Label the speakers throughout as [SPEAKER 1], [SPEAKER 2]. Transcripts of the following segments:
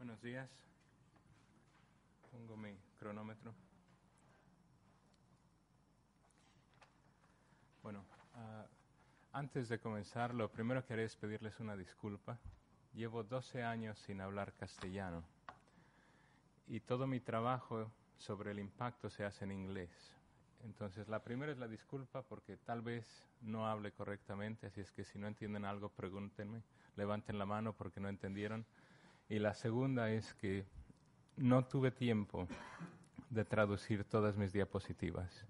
[SPEAKER 1] Buenos días. Pongo mi cronómetro. Bueno, ah, antes de comenzar, lo primero que haré es pedirles una disculpa. Llevo 12 años sin hablar castellano y todo mi trabajo sobre el impacto se hace en inglés. Entonces, la primera es la disculpa porque tal vez no hable correctamente, así es que si no entienden algo, pregúntenme, levanten la mano porque no entendieron. Y la segunda es que no tuve tiempo de traducir todas mis diapositivas.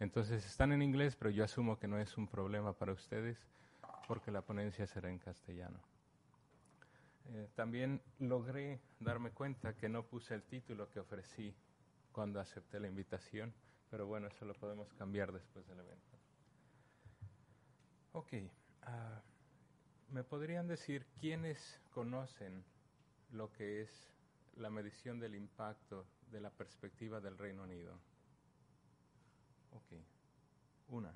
[SPEAKER 1] Entonces están en inglés, pero yo asumo que no es un problema para ustedes porque la ponencia será en castellano. Eh, también logré darme cuenta que no puse el título que ofrecí cuando acepté la invitación, pero bueno, eso lo podemos cambiar después del evento. Ok, ah, ¿me podrían decir quiénes conocen lo que es la medición del impacto de la perspectiva del Reino Unido? Ok, una.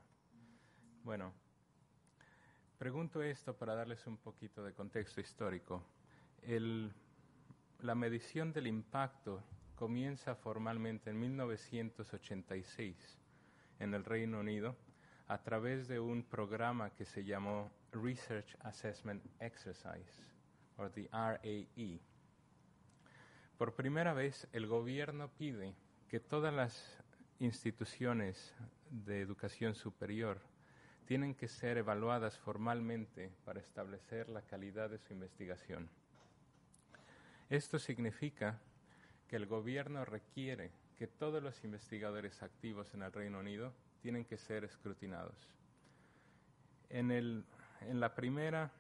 [SPEAKER 1] Bueno, pregunto esto para darles un poquito de contexto histórico. El, la medición del impacto comienza formalmente en 1986 en el Reino Unido a través de un programa que se llamó Research Assessment Exercise, o the RAE. Por primera vez, el gobierno pide que todas las instituciones de educación superior tienen que ser evaluadas formalmente para establecer la calidad de su investigación. Esto significa que el gobierno requiere que todos los investigadores activos en el Reino Unido tienen que ser escrutinados. En, el, en la primera,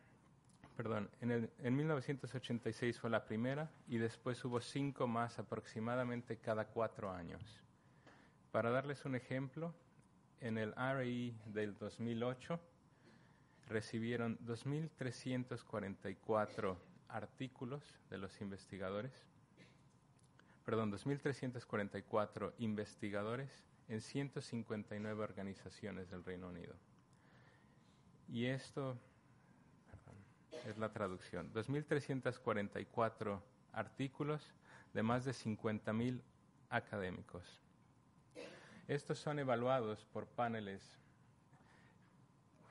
[SPEAKER 1] perdón, en, el, en 1986 fue la primera y después hubo cinco más aproximadamente cada cuatro años. Para darles un ejemplo, en el RAI del 2008 recibieron 2.344 artículos de los investigadores, perdón, 2.344 investigadores en 159 organizaciones del Reino Unido. Y esto es la traducción. 2.344 artículos de más de 50.000 académicos. Estos son evaluados por paneles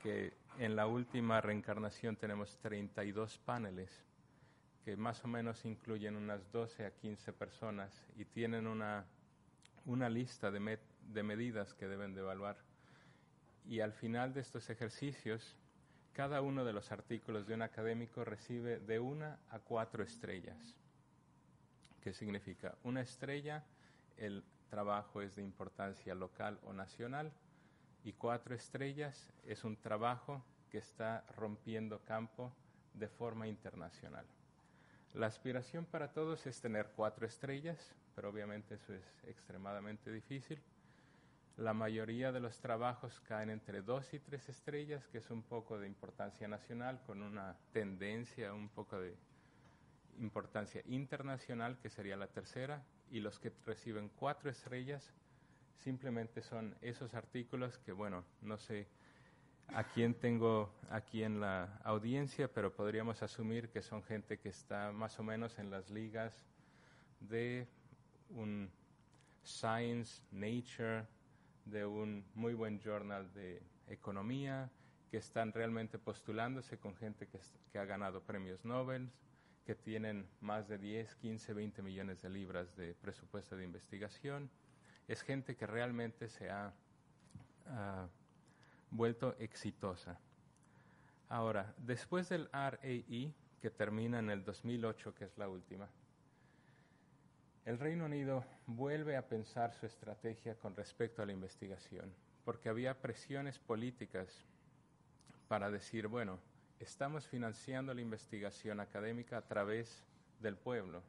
[SPEAKER 1] que en la última reencarnación tenemos 32 paneles que más o menos incluyen unas 12 a 15 personas y tienen una, una lista de, de medidas que deben de evaluar. Y al final de estos ejercicios, cada uno de los artículos de un académico recibe de una a cuatro estrellas. ¿Qué significa? Una estrella, el trabajo es de importancia local o nacional, y cuatro estrellas es un trabajo que está rompiendo campo de forma internacional. La aspiración para todos es tener cuatro estrellas, pero obviamente eso es extremadamente difícil. La mayoría de los trabajos caen entre dos y tres estrellas, que es un poco de importancia nacional, con una tendencia un poco de importancia internacional, que sería la tercera, y los que reciben cuatro estrellas simplemente son esos artículos que, bueno, no sé a quién tengo aquí en la audiencia, pero podríamos asumir que son gente que está más o menos en las ligas de un Science, Nature, de un muy buen journal de economía, que están realmente postulándose con gente que, que ha ganado premios Nobel, que tienen más de 10, 15, 20 millones de libras de presupuesto de investigación. Es gente que realmente se ha uh, vuelto exitosa. Ahora, después del RAI, que termina en el 2008, que es la última, el Reino Unido vuelve a pensar su estrategia con respecto a la investigación, porque había presiones políticas para decir, bueno, estamos financiando la investigación académica a través del pueblo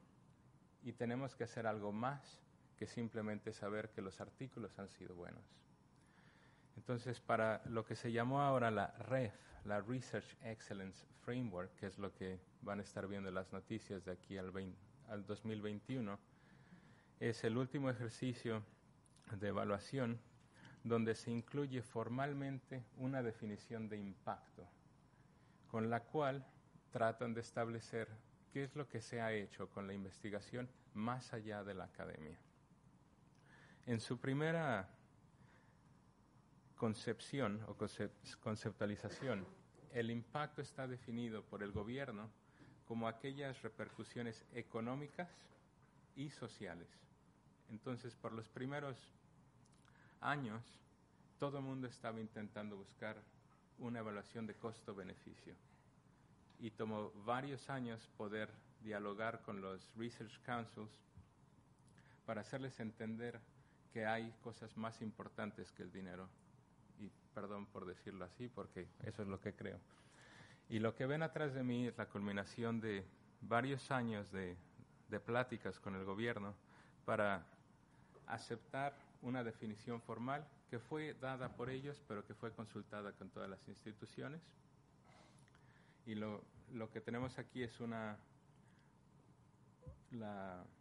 [SPEAKER 1] y tenemos que hacer algo más que simplemente saber que los artículos han sido buenos. Entonces, para lo que se llamó ahora la REF, la Research Excellence Framework, que es lo que van a estar viendo las noticias de aquí al, 20, al 2021, es el último ejercicio de evaluación donde se incluye formalmente una definición de impacto, con la cual tratan de establecer qué es lo que se ha hecho con la investigación más allá de la academia. En su primera concepción o conceptualización, el impacto está definido por el gobierno como aquellas repercusiones económicas y sociales. Entonces, por los primeros años, todo el mundo estaba intentando buscar una evaluación de costo-beneficio. Y tomó varios años poder dialogar con los Research Councils para hacerles entender que hay cosas más importantes que el dinero. Y perdón por decirlo así, porque eso es lo que creo. Y lo que ven atrás de mí es la culminación de varios años de, de pláticas con el gobierno para aceptar una definición formal que fue dada por ellos, pero que fue consultada con todas las instituciones. Y lo, que tenemos aquí es una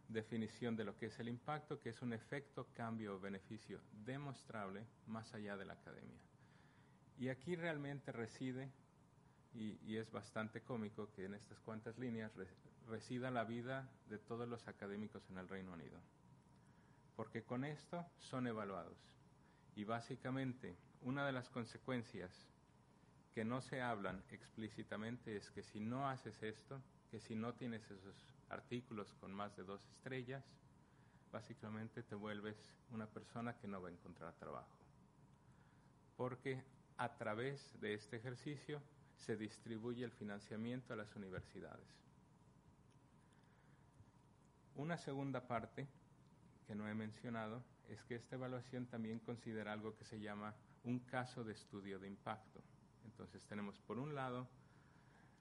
[SPEAKER 1] definición de lo que es el impacto, que es un efecto, cambio o beneficio demostrable más allá de la academia. Y aquí realmente reside, y, y es bastante cómico que en estas cuantas líneas resida la vida de todos los académicos en el Reino Unido. Porque con esto son evaluados. Y básicamente, una de las consecuencias que no se hablan explícitamente es que si no haces esto, que si no tienes esos artículos con más de dos estrellas, básicamente te vuelves una persona que no va a encontrar trabajo. Porque a través de este ejercicio se distribuye el financiamiento a las universidades. Una segunda parte que no he mencionado es que esta evaluación también considera algo que se llama un caso de estudio de impacto. Entonces tenemos por un lado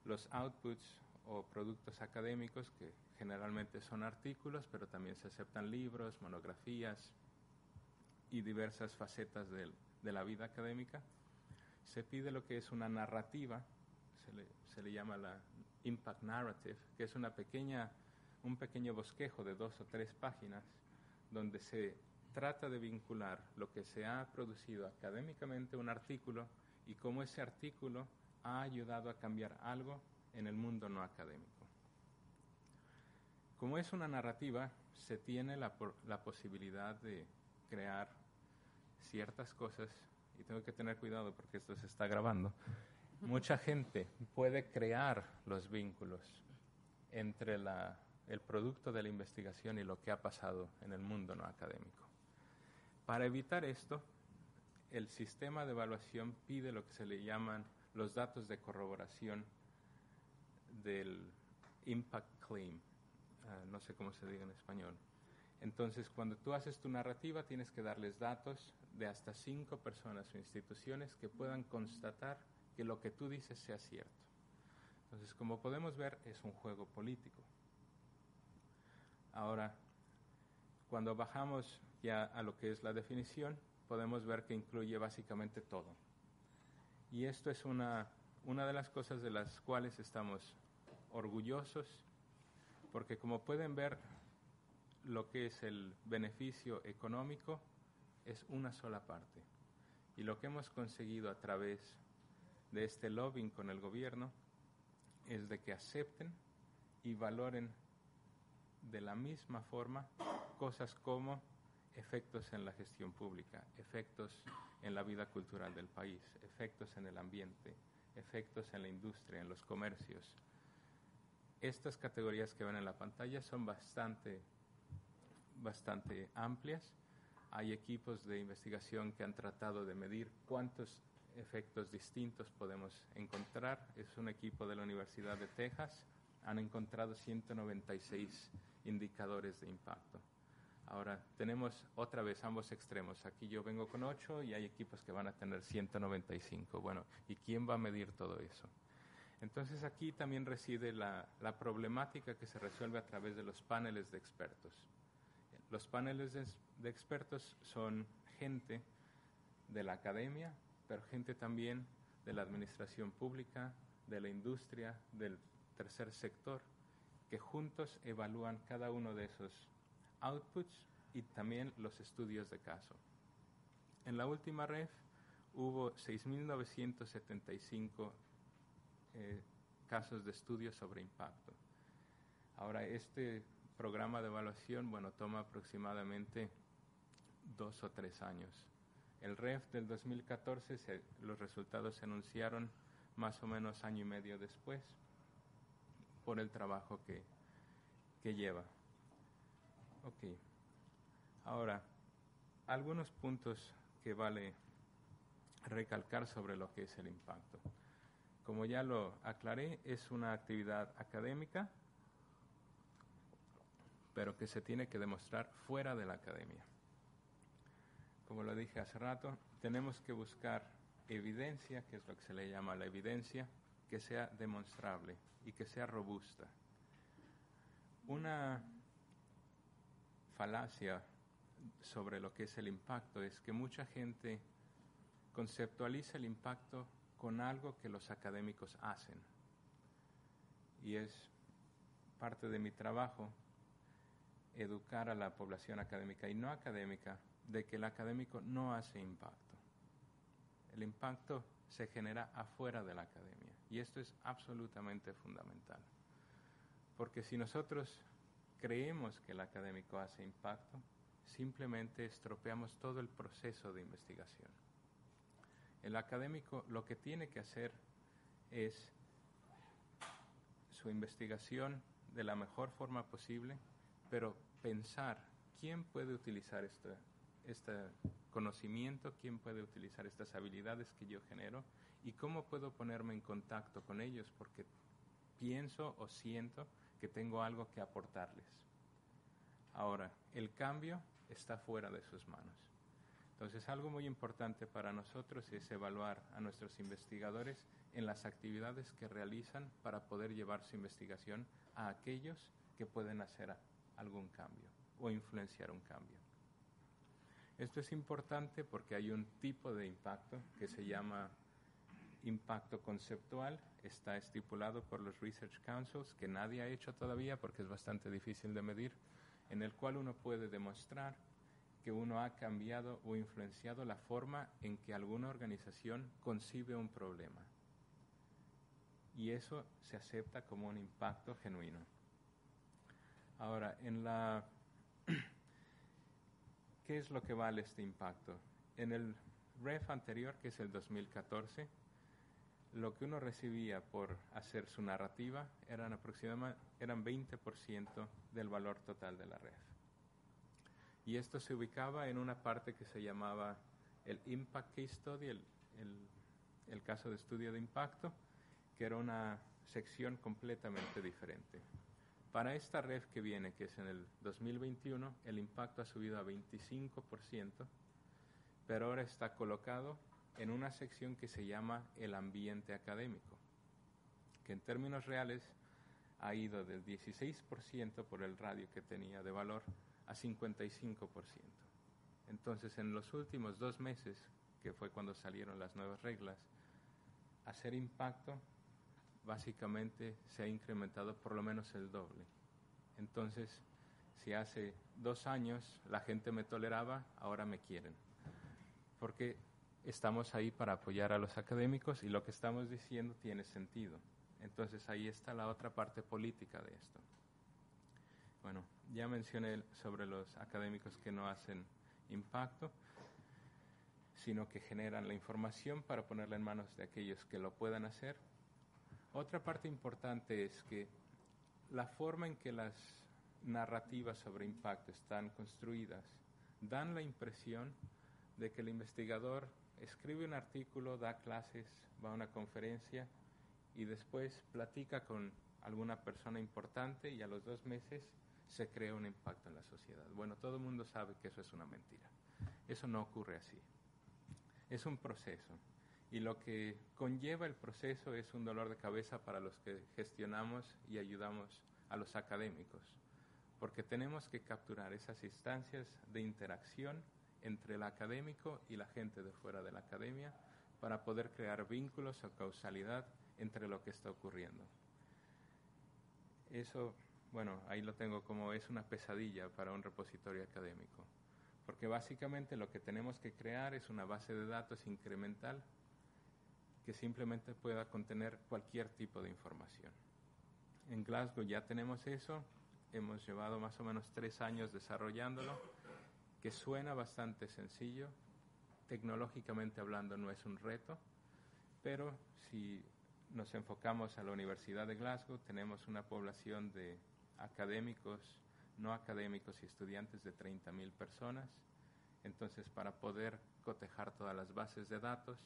[SPEAKER 1] los outputs o productos académicos que generalmente son artículos, pero también se aceptan libros, monografías y diversas facetas de, de la vida académica. Se pide lo que es una narrativa, se le, se le llama la impact narrative, que es una pequeña, un pequeño bosquejo de dos o tres páginas donde se trata de vincular lo que se ha producido académicamente, un artículo, y cómo ese artículo ha ayudado a cambiar algo en el mundo no académico. Como es una narrativa, se tiene la, la posibilidad de crear ciertas cosas, y tengo que tener cuidado porque esto se está grabando, mucha gente puede crear los vínculos entre la, el producto de la investigación y lo que ha pasado en el mundo no académico. Para evitar esto, el sistema de evaluación pide lo que se le llaman los datos de corroboración del impact claim, uh, no sé cómo se diga en español. Entonces, cuando tú haces tu narrativa, tienes que darles datos de hasta cinco personas o instituciones que puedan constatar que lo que tú dices sea cierto. Entonces, como podemos ver, es un juego político. Ahora, cuando bajamos ya a lo que es la definición, podemos ver que incluye básicamente todo. Y esto es una, una de las cosas de las cuales estamos orgullosos, porque como pueden ver, lo que es el beneficio económico es una sola parte. Y lo que hemos conseguido a través de este lobbying con el gobierno es de que acepten y valoren de la misma forma cosas como efectos en la gestión pública, efectos en la vida cultural del país, efectos en el ambiente, efectos en la industria, en los comercios, estas categorías que ven en la pantalla son bastante, bastante amplias. Hay equipos de investigación que han tratado de medir cuántos efectos distintos podemos encontrar. Es un equipo de la Universidad de Texas. Han encontrado 196 indicadores de impacto. Ahora, tenemos otra vez ambos extremos. Aquí yo vengo con 8 y hay equipos que van a tener 195. Bueno, ¿y quién va a medir todo eso? Entonces aquí también reside la, la, problemática que se resuelve a través de los paneles de expertos. Los paneles de, de expertos son gente de la academia, pero gente también de la administración pública, de la industria, del tercer sector, que juntos evalúan cada uno de esos outputs y también los estudios de caso. En la última REF hubo 6.975 eh, casos de estudios sobre impacto. Ahora, este programa de evaluación, bueno, toma aproximadamente dos o tres años. El REF del 2014, los resultados se anunciaron más o menos año y medio después por el trabajo que, que lleva. Ok. Ahora, algunos puntos que vale recalcar sobre lo que es el impacto. Como ya lo aclaré, es una actividad académica, pero que se tiene que demostrar fuera de la academia. Como lo dije hace rato, tenemos que buscar evidencia, que es lo que se le llama la evidencia, que sea demostrable y que sea robusta. Una falacia sobre lo que es el impacto es que mucha gente conceptualiza el impacto con algo que los académicos hacen. Y es parte de mi trabajo educar a la población académica y no académica de que el académico no hace impacto. El impacto se genera afuera de la academia y esto es absolutamente fundamental. Porque si nosotros creemos que el académico hace impacto, simplemente estropeamos todo el proceso de investigación. El académico lo que tiene que hacer es su investigación de la mejor forma posible, pero pensar quién puede utilizar este, este conocimiento, quién puede utilizar estas habilidades que yo genero y cómo puedo ponerme en contacto con ellos porque pienso o siento que tengo algo que aportarles. Ahora, el cambio está fuera de sus manos. Entonces, algo muy importante para nosotros es evaluar a nuestros investigadores en las actividades que realizan para poder llevar su investigación a aquellos que pueden hacer algún cambio o influenciar un cambio. Esto es importante porque hay un tipo de impacto que se llama impacto conceptual, está estipulado por los Research Councils, que nadie ha hecho todavía porque es bastante difícil de medir, en el cual uno puede demostrar que uno ha cambiado o influenciado la forma en que alguna organización concibe un problema. Y eso se acepta como un impacto genuino. Ahora, en la ¿qué es lo que vale este impacto? En el REF anterior, que es el 2014, lo que uno recibía por hacer su narrativa eran aproximadamente eran 20% del valor total de la REF. Y esto se ubicaba en una parte que se llamaba el Impact Case Study, el, el caso de estudio de impacto, que era una sección completamente diferente. Para esta REF que viene, que es en el 2021, el impacto ha subido a 25%, pero ahora está colocado en una sección que se llama el ambiente académico, que en términos reales ha ido del 16% por el radio que tenía de valor a 55%. Entonces, en los últimos dos meses, que fue cuando salieron las nuevas reglas, hacer impacto básicamente se ha incrementado por lo menos el doble. Entonces, si hace dos años la gente me toleraba, ahora me quieren. Porque estamos ahí para apoyar a los académicos y lo que estamos diciendo tiene sentido. Entonces ahí está la otra parte política de esto. Bueno, ya mencioné sobre los académicos que no hacen impacto, sino que generan la información para ponerla en manos de aquellos que lo puedan hacer otra parte importante es que la forma en que las narrativas sobre impacto están construidas dan la impresión de que el investigador escribe un artículo, da clases, va a una conferencia y después platica con alguna persona importante y a los dos meses se crea un impacto en la sociedad. Bueno, todo el mundo sabe que eso es una mentira. Eso no ocurre así. Es un proceso. Y lo que conlleva el proceso es un dolor de cabeza para los que gestionamos y ayudamos a los académicos, porque tenemos que capturar esas instancias de interacción entre el académico y la gente de fuera de la academia para poder crear vínculos o causalidad entre lo que está ocurriendo. Eso, bueno, ahí lo tengo como es una pesadilla para un repositorio académico, porque básicamente lo que tenemos que crear es una base de datos incremental que simplemente pueda contener cualquier tipo de información. En Glasgow ya tenemos eso, hemos llevado más o menos tres años desarrollándolo, que suena bastante sencillo, tecnológicamente hablando no es un reto, pero si nos enfocamos a la Universidad de Glasgow, tenemos una población de académicos, no académicos y estudiantes de 30.000 personas. Entonces, para poder cotejar todas las bases de datos,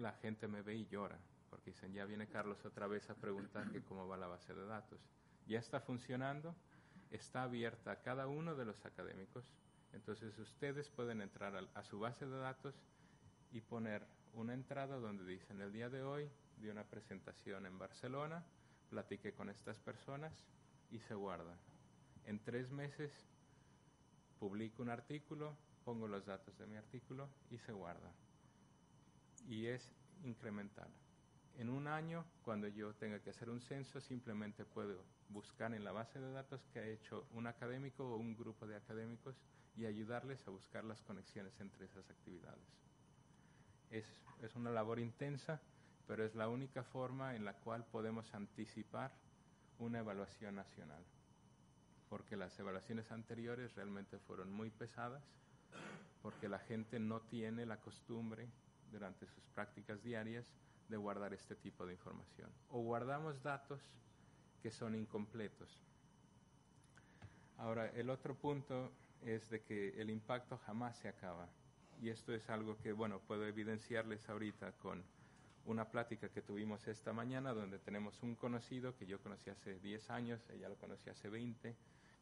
[SPEAKER 1] la gente me ve y llora, porque dicen, ya viene Carlos otra vez a preguntar que cómo va la base de datos. Ya está funcionando, está abierta a cada uno de los académicos. Entonces, ustedes pueden entrar a, a su base de datos y poner una entrada donde dicen, el día de hoy di una presentación en Barcelona, platiqué con estas personas y se guarda. En tres meses publico un artículo, pongo los datos de mi artículo y se guarda. Y es incremental. En un año, cuando yo tenga que hacer un censo, simplemente puedo buscar en la base de datos que ha hecho un académico o un grupo de académicos y ayudarles a buscar las conexiones entre esas actividades. Es, es una labor intensa, pero es la única forma en la cual podemos anticipar una evaluación nacional, porque las evaluaciones anteriores realmente fueron muy pesadas, porque la gente no tiene la costumbre durante sus prácticas diarias de guardar este tipo de información. O guardamos datos que son incompletos. Ahora, el otro punto es de que el impacto jamás se acaba y esto es algo que, bueno, puedo evidenciarles ahorita con una plática que tuvimos esta mañana donde tenemos un conocido que yo conocí hace 10 años, ella lo conocí hace 20,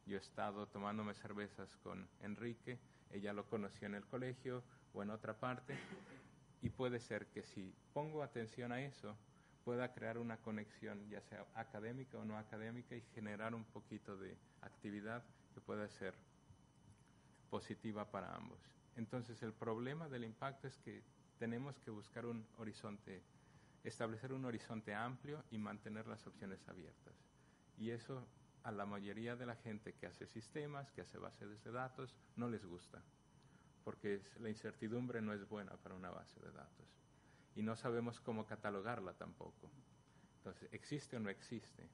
[SPEAKER 1] yo he estado tomándome cervezas con Enrique, ella lo conoció en el colegio o en otra parte, y puede ser que si pongo atención a eso, pueda crear una conexión, ya sea académica o no académica, y generar un poquito de actividad que pueda ser positiva para ambos. Entonces el problema del impacto es que tenemos que buscar un horizonte, establecer un horizonte amplio y mantener las opciones abiertas. Y eso a la mayoría de la gente que hace sistemas, que hace bases de datos, no les gusta, porque la incertidumbre no es buena para una base de datos. Y no sabemos cómo catalogarla tampoco. Entonces, ¿existe o no existe?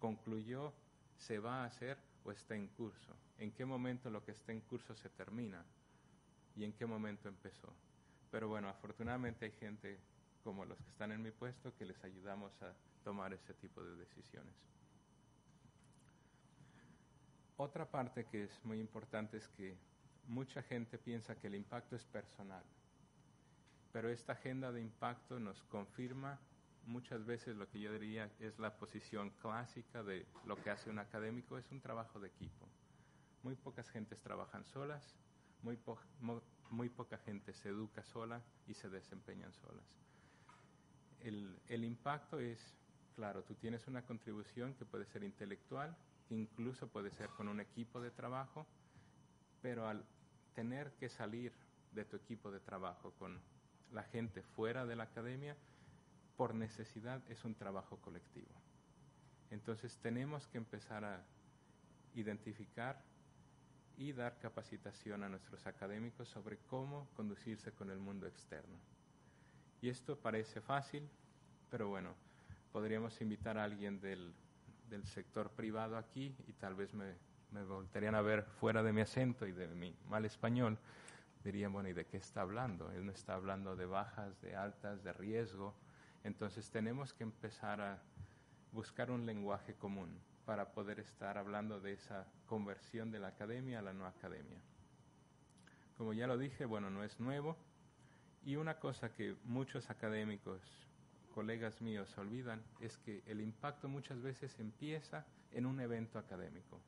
[SPEAKER 1] ¿Concluyó? ¿Se va a hacer o está en curso? ¿En qué momento lo que está en curso se termina? y en qué momento empezó. Pero bueno, afortunadamente hay gente como los que están en mi puesto que les ayudamos a tomar ese tipo de decisiones. Otra parte que es muy importante es que mucha gente piensa que el impacto es personal, pero esta agenda de impacto nos confirma muchas veces lo que yo diría es la posición clásica de lo que hace un académico, es un trabajo de equipo. Muy pocas gentes trabajan solas, muy, muy, poca gente se educa sola y se desempeñan solas. El, el impacto es, claro, tú tienes una contribución que puede ser intelectual, que incluso puede ser con un equipo de trabajo, pero al tener que salir de tu equipo de trabajo con la gente fuera de la academia, por necesidad es un trabajo colectivo. Entonces tenemos que empezar a identificar y dar capacitación a nuestros académicos sobre cómo conducirse con el mundo externo. Y esto parece fácil, pero bueno, podríamos invitar a alguien del, del sector privado aquí y tal vez me, me volverían a ver fuera de mi acento y de mi mal español. Dirían, bueno, ¿y de qué está hablando? Él no está hablando de bajas, de altas, de riesgo. Entonces tenemos que empezar a buscar un lenguaje común para poder estar hablando de esa conversión de la academia a la no academia. Como ya lo dije, bueno, no es nuevo. Y una cosa que muchos académicos, colegas míos, olvidan es que el impacto muchas veces empieza en un evento académico.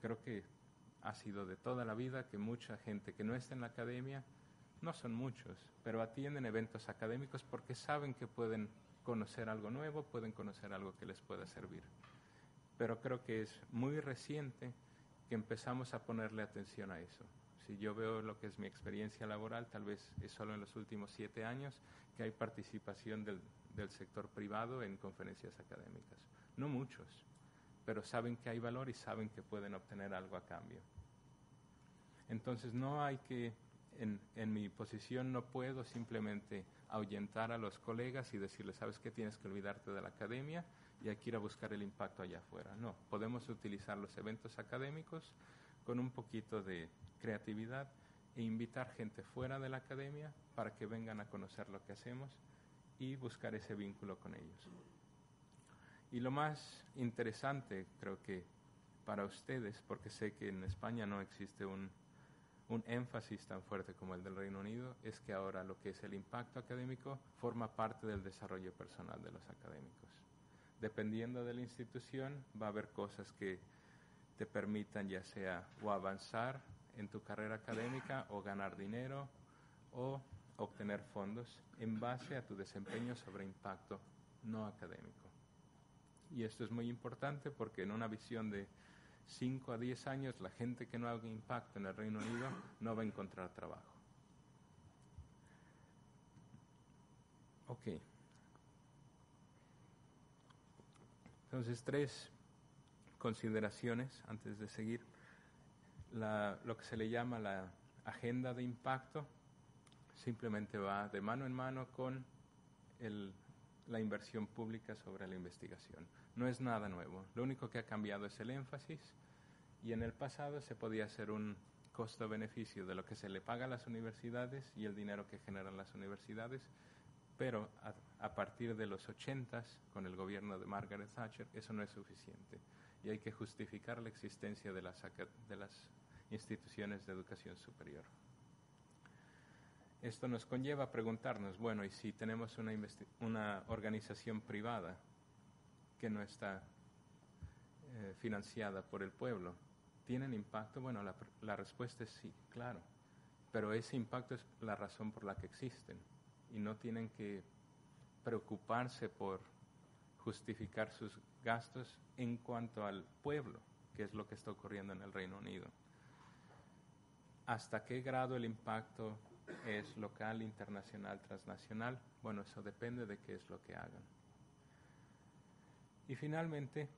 [SPEAKER 1] Creo que ha sido de toda la vida que mucha gente que no está en la academia, no son muchos, pero atienden eventos académicos porque saben que pueden conocer algo nuevo, pueden conocer algo que les pueda servir pero creo que es muy reciente que empezamos a ponerle atención a eso. Si yo veo lo que es mi experiencia laboral, tal vez es solo en los últimos siete años que hay participación del, del sector privado en conferencias académicas. No muchos, pero saben que hay valor y saben que pueden obtener algo a cambio. Entonces no hay que, en, en, mi posición no puedo simplemente ahuyentar a los colegas y decirles, sabes que tienes que olvidarte de la academia y hay que ir a buscar el impacto allá afuera. No, podemos utilizar los eventos académicos con un poquito de creatividad e invitar gente fuera de la academia para que vengan a conocer lo que hacemos y buscar ese vínculo con ellos. Y lo más interesante, creo que para ustedes, porque sé que en España no existe un, un énfasis tan fuerte como el del Reino Unido, es que ahora lo que es el impacto académico forma parte del desarrollo personal de los académicos. Dependiendo de la institución, va a haber cosas que te permitan ya sea o avanzar en tu carrera académica o ganar dinero o obtener fondos en base a tu desempeño sobre impacto no académico. Y esto es muy importante porque en una visión de 5 a 10 años la gente que no haga impacto en el Reino Unido no va a encontrar trabajo. Ok. Entonces, tres consideraciones antes de seguir. lo que se le llama la agenda de impacto simplemente va de mano en mano con la inversión pública sobre la investigación. No es nada nuevo. Lo único que ha cambiado es el énfasis y en el pasado se podía hacer un costo-beneficio de lo que se le paga a las universidades y el dinero que generan las universidades, pero a, partir de los 80 con el gobierno de Margaret Thatcher eso no es suficiente y hay que justificar la existencia de las, de las instituciones de educación superior. Esto nos conlleva a preguntarnos, bueno, ¿y si tenemos una, organización privada que no está eh, financiada por el pueblo? ¿Tienen impacto? Bueno, la, la respuesta es sí, claro. Pero ese impacto es la razón por la que existen y no tienen que preocuparse por justificar sus gastos en cuanto al pueblo, que es lo que está ocurriendo en el Reino Unido. ¿Hasta qué grado el impacto es local, internacional, transnacional. Bueno, eso depende de qué es lo que hagan. Y finalmente,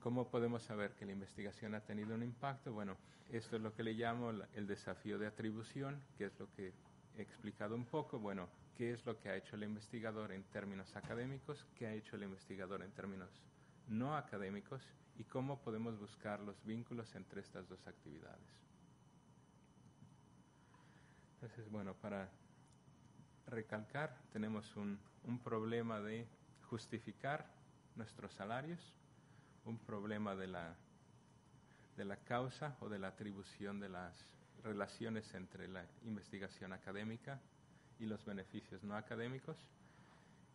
[SPEAKER 1] ¿cómo podemos saber que la investigación ha tenido un impacto? Bueno, esto es lo que le llamo el desafío de atribución, que es lo que he explicado un poco. Bueno, ¿qué es lo que ha hecho el investigador en términos académicos? ¿Qué ha hecho el investigador en términos no académicos? ¿Y cómo podemos buscar los vínculos entre estas dos actividades? Entonces, bueno, para recalcar, tenemos un, problema de justificar nuestros salarios, un problema de la, de la causa o de la atribución de las relaciones entre la investigación académica y los beneficios no académicos.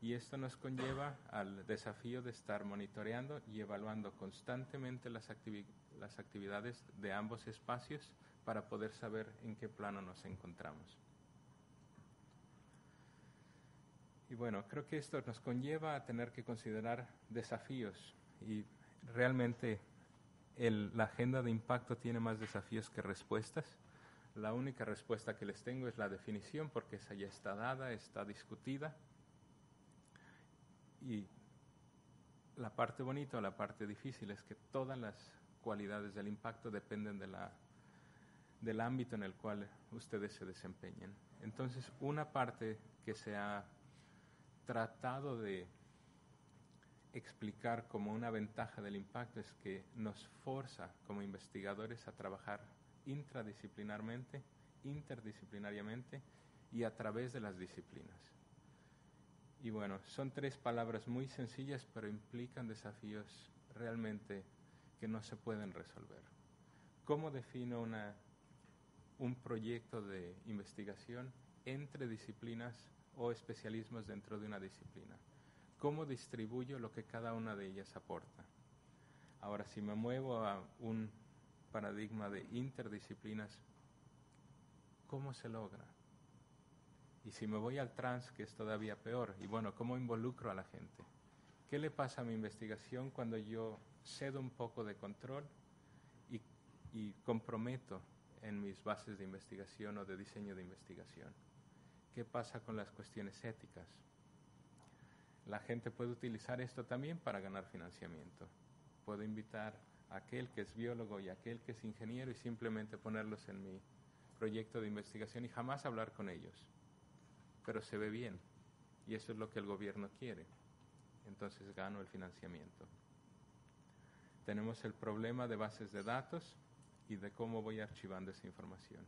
[SPEAKER 1] Y esto nos conlleva al desafío de estar monitoreando y evaluando constantemente las, las actividades de ambos espacios para poder saber en qué plano nos encontramos. Y bueno, creo que esto nos conlleva a tener que considerar desafíos y realmente la agenda de impacto tiene más desafíos que respuestas. La única respuesta que les tengo es la definición porque esa ya está dada, está discutida. Y la parte bonita o la parte difícil es que todas las cualidades del impacto dependen de la del ámbito en el cual ustedes se desempeñan. Entonces, una parte que se ha tratado de explicar como una ventaja del impacto es que nos forza como investigadores a trabajar intradisciplinarmente, interdisciplinariamente y a través de las disciplinas. Y bueno, son tres palabras muy sencillas, pero implican desafíos realmente que no se pueden resolver. ¿Cómo defino una un proyecto de investigación entre disciplinas o especialismos dentro de una disciplina. ¿Cómo distribuyo lo que cada una de ellas aporta? Ahora, si me muevo a un paradigma de interdisciplinas, ¿cómo se logra? Y si me voy al trans, que es todavía peor, y bueno, ¿cómo involucro a la gente? ¿Qué le pasa a mi investigación cuando yo cedo un poco de control y, y comprometo en mis bases de investigación o de diseño de investigación. ¿Qué pasa con las cuestiones éticas? La gente puede utilizar esto también para ganar financiamiento. Puedo invitar a aquel que es biólogo y a aquel que es ingeniero y simplemente ponerlos en mi proyecto de investigación y jamás hablar con ellos. Pero se ve bien y eso es lo que el gobierno quiere. entonces gano el financiamiento. Tenemos el problema de bases de datos y de cómo voy archivando esa información.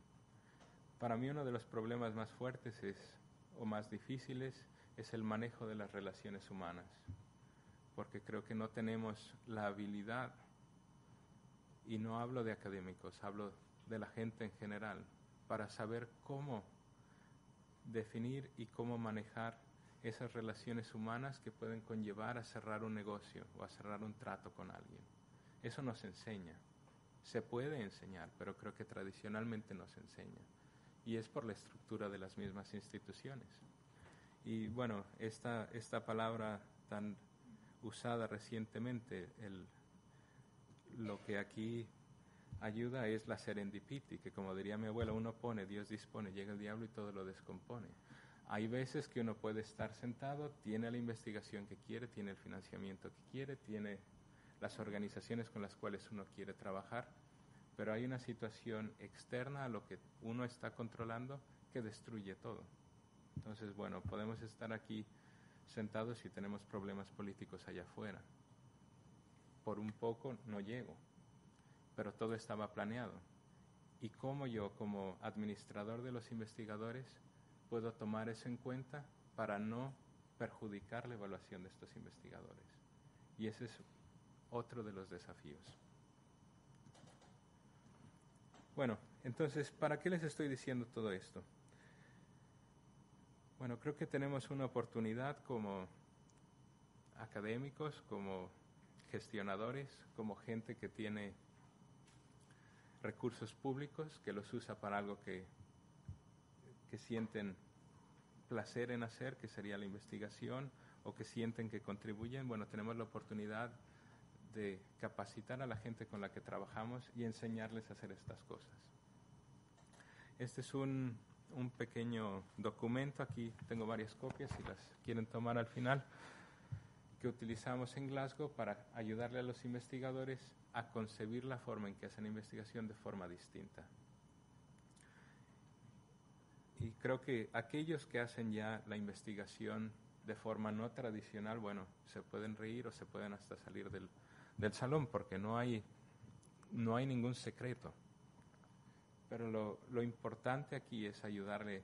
[SPEAKER 1] Para mí uno de los problemas más fuertes es, o más difíciles es el manejo de las relaciones humanas, porque creo que no tenemos la habilidad, y no hablo de académicos, hablo de la gente en general, para saber cómo definir y cómo manejar esas relaciones humanas que pueden conllevar a cerrar un negocio o a cerrar un trato con alguien. Eso nos enseña. Se puede enseñar, pero creo que tradicionalmente no se enseña. Y es por la estructura de las mismas instituciones. Y bueno, esta, esta palabra tan usada recientemente, el, lo que aquí ayuda es la serendipity, que como diría mi abuela, uno pone, Dios dispone, llega el diablo y todo lo descompone. Hay veces que uno puede estar sentado, tiene la investigación que quiere, tiene el financiamiento que quiere, tiene las organizaciones con las cuales uno quiere trabajar, pero hay una situación externa a lo que uno está controlando que destruye todo. Entonces, bueno, podemos estar aquí sentados y tenemos problemas políticos allá afuera. Por un poco no llego, pero todo estaba planeado. ¿Y cómo yo, como administrador de los investigadores, puedo tomar eso en cuenta para no perjudicar la evaluación de estos investigadores? Y ese es otro de los desafíos. Bueno, entonces, ¿para qué les estoy diciendo todo esto? Bueno, creo que tenemos una oportunidad como académicos, como gestionadores, como gente que tiene recursos públicos, que los usa para algo que, que sienten placer en hacer, que sería la investigación, o que sienten que contribuyen, bueno, tenemos la oportunidad de capacitar a la gente con la que trabajamos y enseñarles a hacer estas cosas. Este es un, un pequeño documento, aquí tengo varias copias si las quieren tomar al final, que utilizamos en Glasgow para ayudarle a los investigadores a concebir la forma en que hacen investigación de forma distinta. Y creo que aquellos que hacen ya la investigación de forma no tradicional, bueno, se pueden reír o se pueden hasta salir del, del salón porque no hay, no hay ningún secreto. Pero lo, lo importante aquí es ayudarle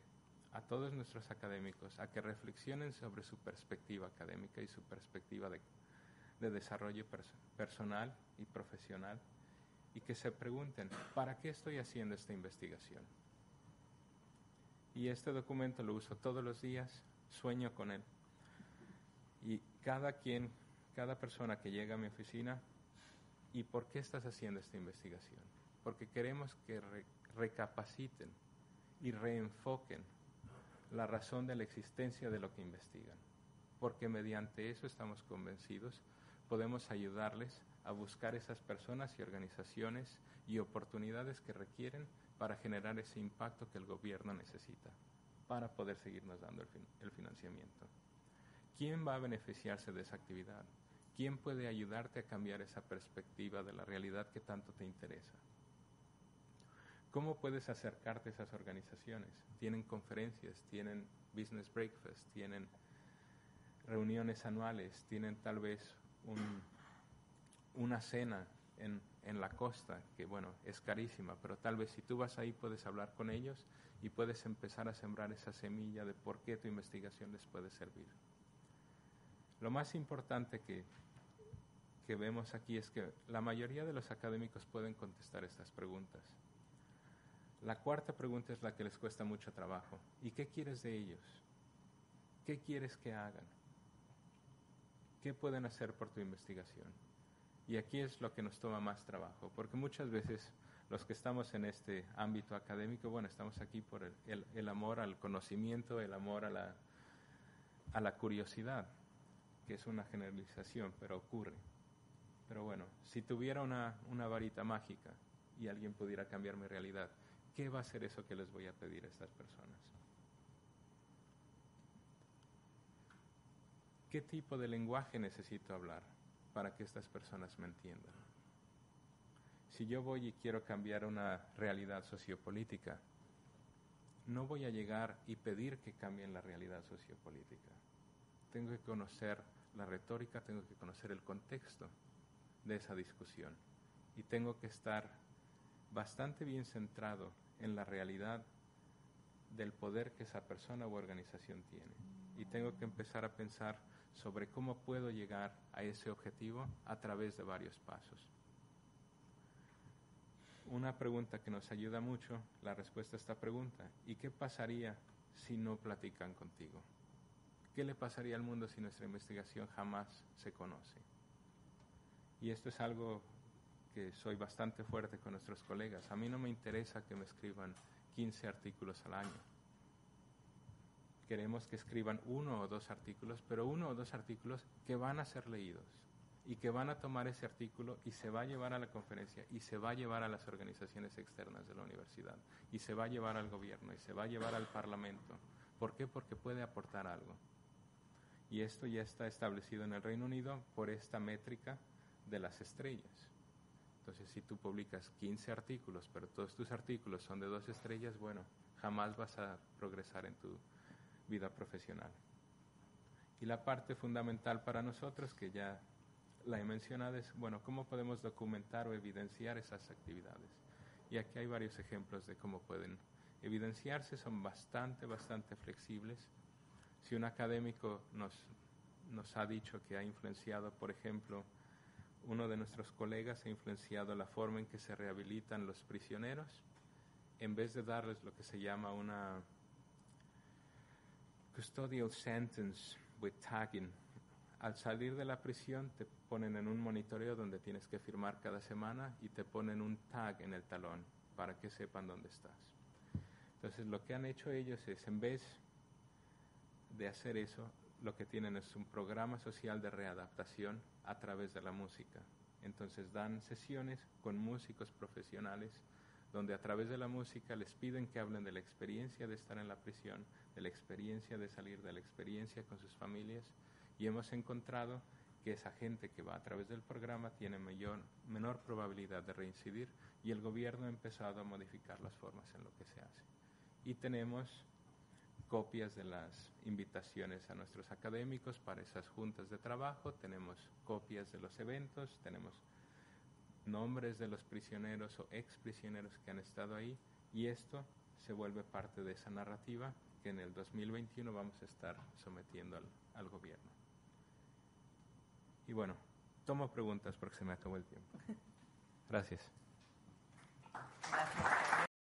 [SPEAKER 1] a todos nuestros académicos a que reflexionen sobre su perspectiva académica y su perspectiva de, de desarrollo personal y profesional y que se pregunten, ¿para qué estoy haciendo esta investigación? Y este documento lo uso todos los días, sueño con él. Y cada quien cada persona que llega a mi oficina, ¿y por qué estás haciendo esta investigación? Porque queremos que recapaciten y reenfoquen la razón de la existencia de lo que investigan. Porque mediante eso estamos convencidos, podemos ayudarles a buscar esas personas y organizaciones y oportunidades que requieren para generar ese impacto que el gobierno necesita para poder seguirnos dando el, el financiamiento. ¿Quién va a beneficiarse de esa actividad? ¿Quién puede ayudarte a cambiar esa perspectiva de la realidad que tanto te interesa? ¿Cómo puedes acercarte a esas organizaciones? Tienen conferencias, tienen business breakfast, tienen reuniones anuales, tienen tal vez una cena en, en la costa, que bueno, es carísima, pero tal vez si tú vas ahí puedes hablar con ellos y puedes empezar a sembrar esa semilla de por qué tu investigación les puede servir. Lo más importante que, que vemos aquí es que la mayoría de los académicos pueden contestar estas preguntas. La cuarta pregunta es la que les cuesta mucho trabajo. ¿Y qué quieres de ellos? ¿Qué quieres que hagan? ¿Qué pueden hacer por tu investigación? Y aquí es lo que nos toma más trabajo, porque muchas veces los que estamos en este ámbito académico, bueno, estamos aquí por el, el, amor al conocimiento, el amor a la, a la curiosidad que es una generalización, pero ocurre. Pero bueno, si tuviera una, varita mágica y alguien pudiera cambiar mi realidad, ¿qué va a ser eso que les voy a pedir a estas personas? ¿Qué tipo de lenguaje necesito hablar para que estas personas me entiendan? Si yo voy y quiero cambiar una realidad sociopolítica, no voy a llegar y pedir que cambien la realidad sociopolítica tengo que conocer la retórica, tengo que conocer el contexto de esa discusión y tengo que estar bastante bien centrado en la realidad del poder que esa persona u organización tiene. Y tengo que empezar a pensar sobre cómo puedo llegar a ese objetivo a través de varios pasos. Una pregunta que nos ayuda mucho, la respuesta a esta pregunta, ¿y qué pasaría si no platican contigo? ¿Qué le pasaría al mundo si nuestra investigación jamás se conoce? Y esto es algo que soy bastante fuerte con nuestros colegas. A mí no me interesa que me escriban 15 artículos al año. Queremos que escriban uno o dos artículos, pero uno o dos artículos que van a ser leídos y que van a tomar ese artículo y se va a llevar a la conferencia y se va a llevar a las organizaciones externas de la universidad y se va a llevar al gobierno y se va a llevar al parlamento. ¿Por qué? Porque puede aportar algo. Y esto ya está establecido en el Reino Unido por esta métrica de las estrellas. Entonces, si tú publicas 15 artículos, pero todos tus artículos son de dos estrellas, bueno, jamás vas a progresar en tu vida profesional. Y la parte fundamental para nosotros, que ya la he mencionado, es, bueno, ¿cómo podemos documentar o evidenciar esas actividades? Y aquí hay varios ejemplos de cómo pueden evidenciarse, son bastante, bastante flexibles. Si un académico nos, nos ha dicho que ha influenciado, por ejemplo, uno de nuestros colegas ha influenciado la forma en que se rehabilitan los prisioneros, en vez de darles lo que se llama una custodial sentence with tagging. Al salir de la prisión te ponen en un monitoreo donde tienes que firmar cada semana y te ponen un tag en el talón para que sepan dónde estás. Entonces lo que han hecho ellos es, en vez de hacer eso, lo que tienen es un programa social de readaptación a través de la música. Entonces dan sesiones con músicos profesionales donde a través de la música les piden que hablen de la experiencia de estar en la prisión, de la experiencia de salir, de la experiencia con sus familias y hemos encontrado que esa gente que va a través del programa tiene mayor, menor probabilidad de reincidir y el gobierno ha empezado a modificar las formas en lo que se hace. Y tenemos copias de las invitaciones a nuestros académicos para esas juntas de trabajo, tenemos copias de los eventos, tenemos nombres de los prisioneros o ex prisioneros que han estado ahí y esto se vuelve parte de esa narrativa que en el 2021 vamos a estar sometiendo al, al gobierno. Y bueno, tomo preguntas porque se me acabó el tiempo. Gracias. Gracias.